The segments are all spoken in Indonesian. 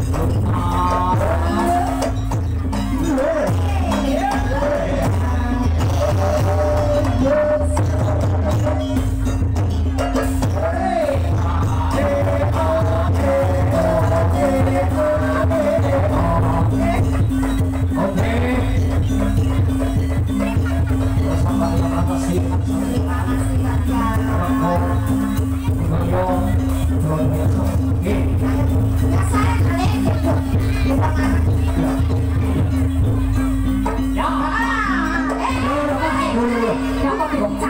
Thank you. 아, 먹자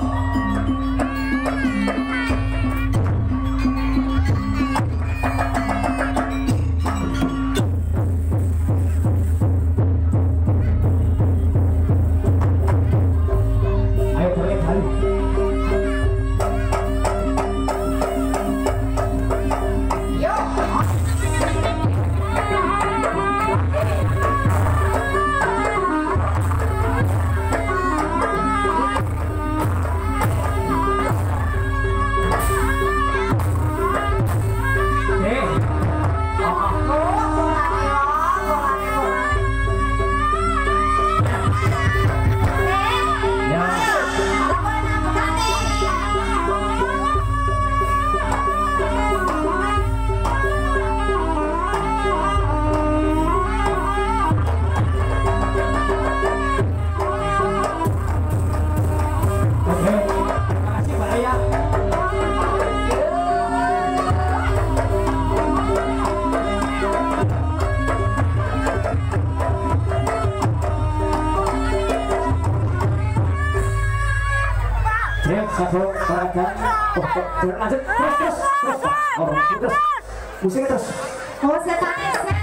satu oh, lanjut terus terus terus. Oh, terus musiknya terus oh